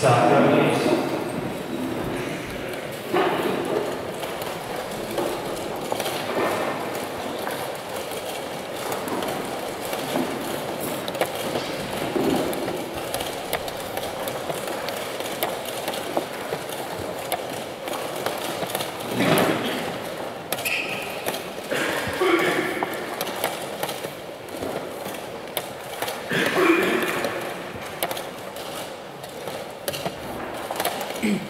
sacramento. Mm-hmm.